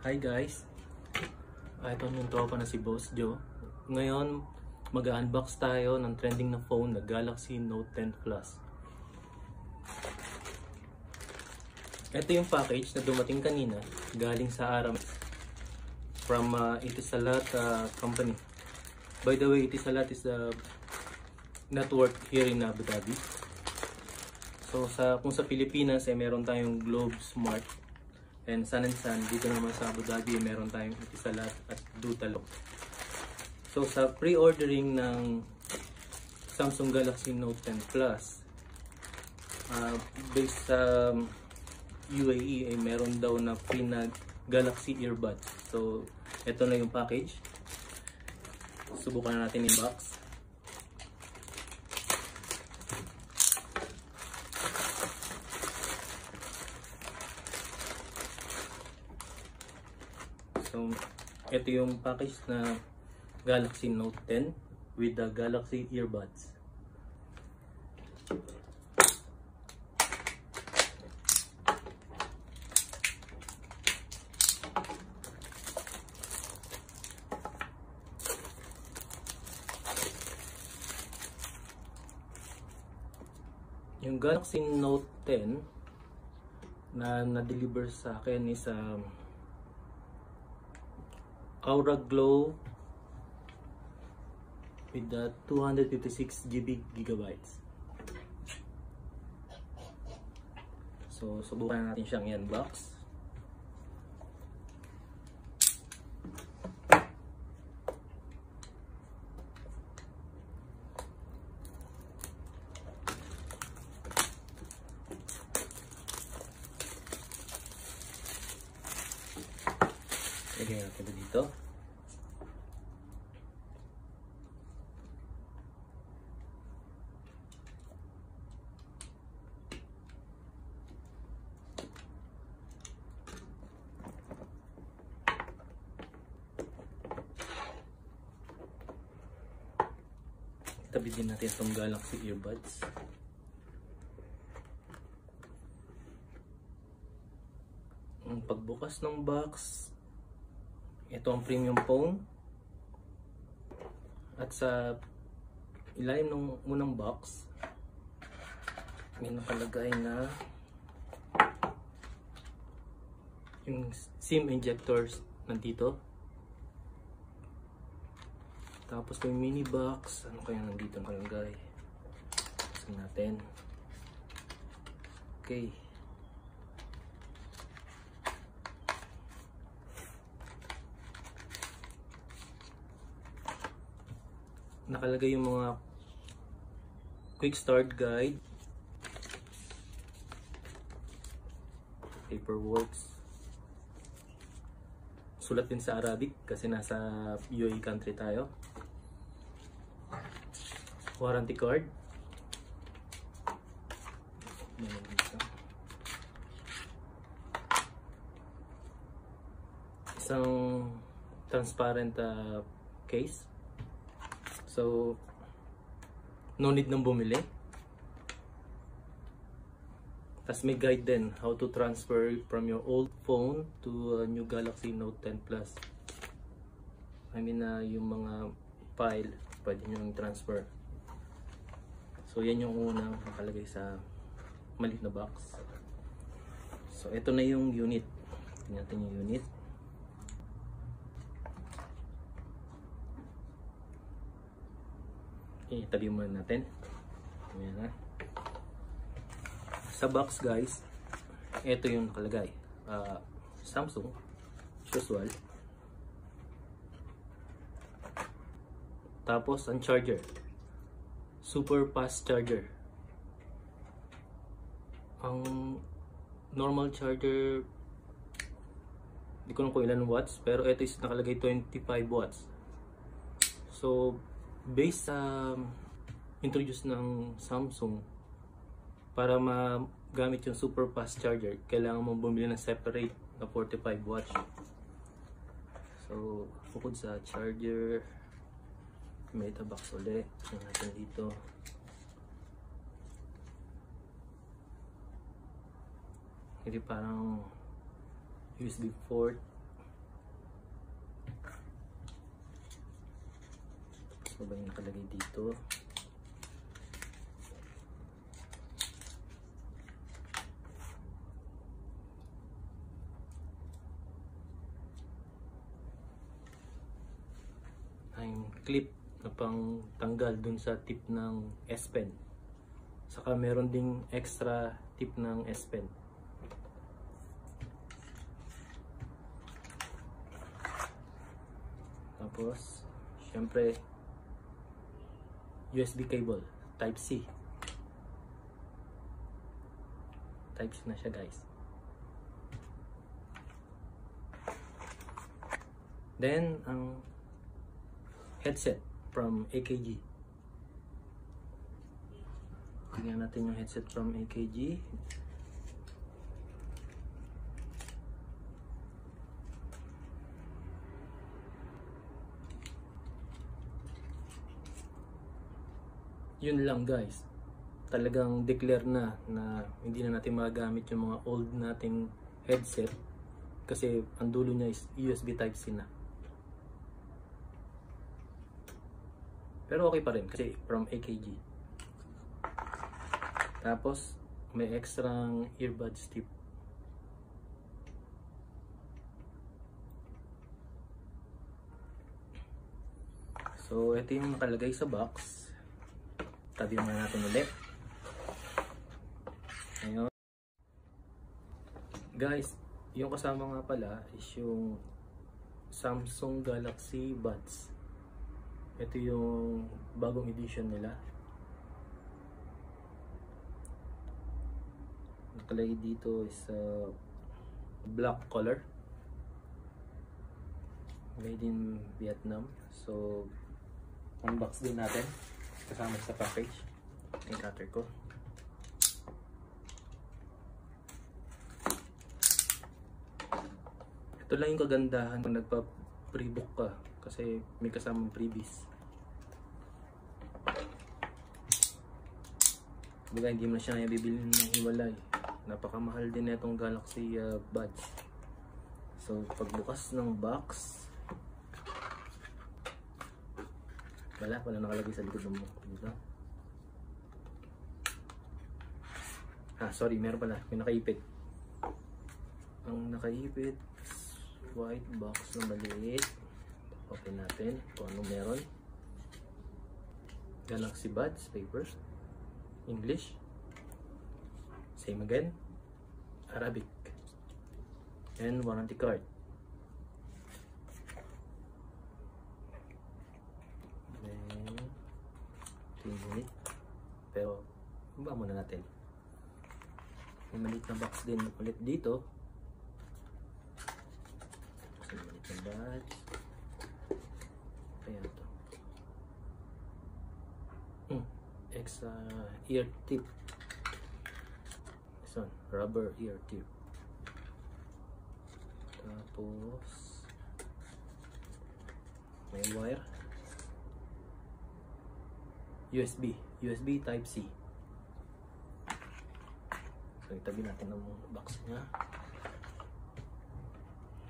guys, Ah, ito yung tropa na si Boss Joe. Ngayon, mag-unbox tayo ng trending na phone na Galaxy Note 10 Plus. Ito yung package na dumating kanina galing sa Aram from uh, Itisalat uh, company. By the way, Itisalat is the network here in Abu Dhabi. So sa kung sa Pilipinas eh, meron tayong Globe Smart and Sun and Sun. Dito naman sa Abu Dhabi meron tayong Itisalat at Dutalo. So sa pre-ordering ng Samsung Galaxy Note 10 Plus uh, based sa UAE ay meron daw na na Galaxy earbuds. So ito na yung package. Subukan na natin yung box. So, ito yung package na Galaxy Note 10 with the Galaxy earbuds. Yung Galaxy Note 10 na na-deliver sa akin is um, Aura Glow with the 256 GB gigabytes. So, subukan natin siyang i-unbox. Lagyan natin ito dito. Tabi din natin itong Galaxy earbuds. Ang pagbukas ng box, ito ang premium phone. At sa ilalim ng unang box, may nakalagay na yung SIM injectors nandito. Tapos may mini box. Ano kaya nandito nakalagay? Buksan natin. Okay. nakalagay yung mga quick start guide paperworks sulat din sa Arabic kasi nasa UAE country tayo warranty card isang transparent uh, case So, no need nang bumili. Tapos may guide din how to transfer from your old phone to a new Galaxy Note 10 Plus. I mean uh, yung mga file pwede nyo transfer. So yan yung unang nakalagay sa maliit na box. So ito na yung unit. Tingnan natin yung unit. itabi muna natin Ayan na. sa box guys ito yung nakalagay uh, Samsung usual tapos ang charger super fast charger. Ang normal charger hindi ko lang kung ilan watts pero ito is nakalagay 25 watts. So based sa um, introduce ng Samsung para magamit yung super fast charger kailangan mong bumili ng separate na 45 watts. So bukod sa charger may tabak uli tingnan natin dito. Hindi parang USB port. Tapos ba yung nakalagay dito? Time clip na pang tanggal dun sa tip ng S Pen. Saka meron ding extra tip ng S Pen. Tapos, syempre, USB cable, Type C. Type C na siya guys. Then, ang headset from AKG. Tingnan natin yung headset from AKG. Yun lang guys. Talagang declare na na hindi na natin magagamit yung mga old nating headset kasi ang dulo niya is USB Type-C na. Pero okay pa rin kasi from AKG. Tapos may extra earbuds tip. So ito yung nakalagay sa box. Tabi muna natin ulit. Ayun. Guys, yung kasama nga pala is yung Samsung Galaxy Buds. Ito yung bagong edition nila. Nakalagay dito is uh, black color. Made in Vietnam. So, unbox din natin. Kasama sa package. Yung cutter ko. Ito lang yung kagandahan pag nagpa-prebook ka kasi may kasamang freebies. Baga hindi mo na siya kaya bibili ng hiwalay. Napakamahal din na itong Galaxy uh, Buds. So pagbukas ng box, wala, wala nakalagay sa likod ng dito. Ah, sorry, meron pala. May nakaipit. Ang nakaipit white box na maliit. Open natin kung ano meron. Galaxy Buds paper. English. Same again. Arabic. And warranty card. Then, ito yung unit. Pero, ba muna natin. May maliit na box din ulit dito. Kasi maliit na badge. Ayan to. Hmm. Extra ear tip. This one, rubber ear tip. Tapos, may wire. USB. USB Type-C. So, itabi natin ang box niya.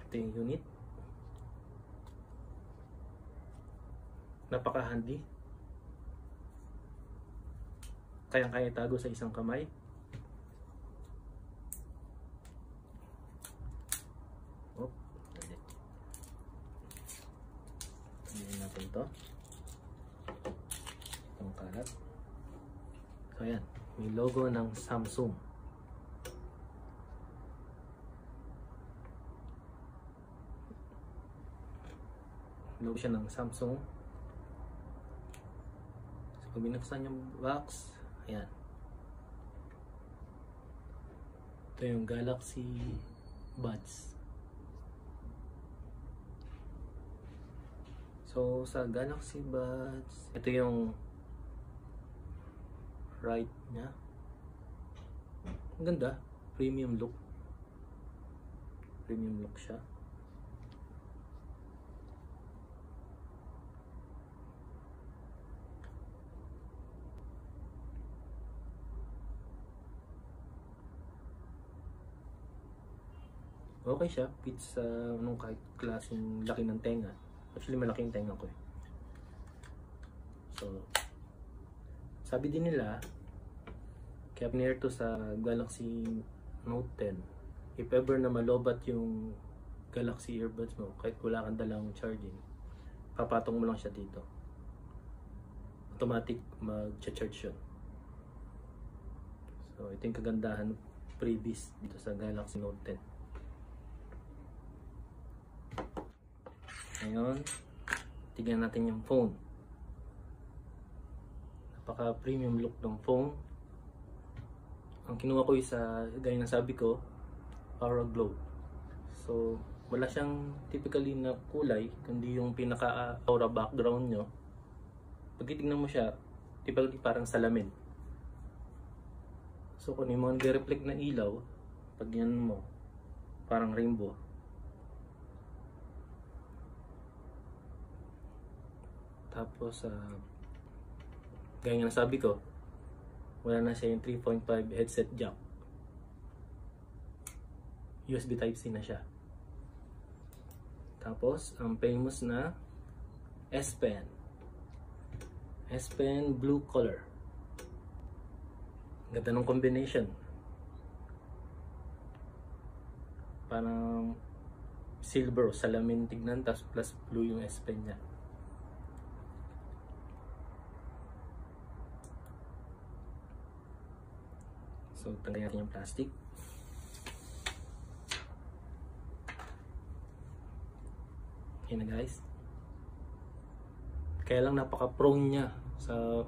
Ito yung unit. Napaka-handy. Kayang-kaya itago sa isang kamay. Oh. Tingnan natin to. Itong kalat. So, ayan. May logo ng Samsung. logo siya ng Samsung. So, pag binuksan yung box, ayan. Ito yung Galaxy Buds. So, sa Galaxy Buds, ito yung right niya. Ang ganda. Premium look. Premium look siya. Okay siya. Fits sa anong kahit klaseng laki ng tenga. Actually, malaki yung tenga ko eh. So, sabi din nila, kaya to sa Galaxy Note 10, if ever na malobat yung Galaxy earbuds mo, kahit wala kang dalang charging, papatong mo lang siya dito. Automatic mag-charge yun. So, ito yung kagandahan freebies dito sa Galaxy Note 10. Ngayon, tignan natin yung phone. Napaka premium look ng phone. Ang kinuha ko is sa, gaya ng sabi ko, Aura Glow. So, wala siyang typically na kulay, kundi yung pinaka-aura background nyo. Pag mo siya, typically parang salamin. So, kung yung mga reflect na ilaw, pag mo, parang rainbow. Tapos, uh, gaya nga sabi ko, wala na siya yung 3.5 headset jack. USB Type-C na siya. Tapos, ang famous na S Pen. S Pen blue color. Ganda ng combination. Parang silver o salamin tignan tapos plus blue yung S Pen niya. So, tanggalin natin yung plastic. Okay na guys. Kaya lang napaka-prone niya sa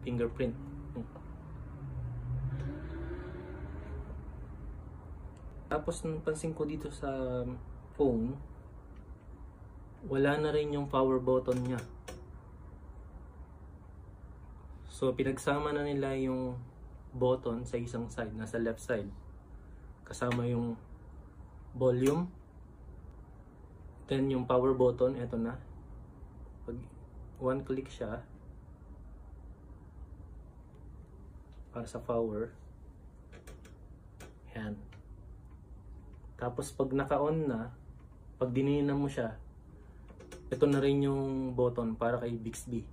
fingerprint. Tapos nung pansin ko dito sa phone, wala na rin yung power button niya. So pinagsama na nila yung button sa isang side, nasa left side. Kasama yung volume. Then yung power button, eto na. Pag one click siya, para sa power. Yan. Tapos pag naka-on na, pag dininan mo siya, ito na rin yung button para kay Bixby.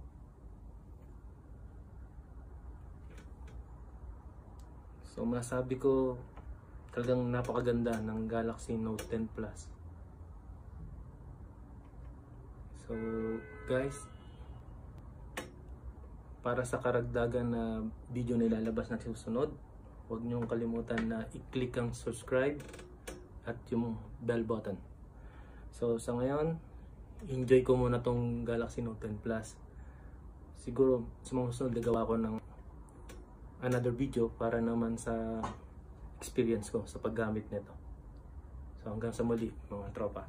So masabi ko talagang napakaganda ng Galaxy Note 10 Plus. So guys, para sa karagdagan na video na ilalabas na susunod, huwag niyong kalimutan na i-click ang subscribe at yung bell button. So sa ngayon, enjoy ko muna tong Galaxy Note 10 Plus. Siguro sa mga susunod gagawa ko ng another video para naman sa experience ko sa paggamit nito. So hanggang sa muli mga tropa.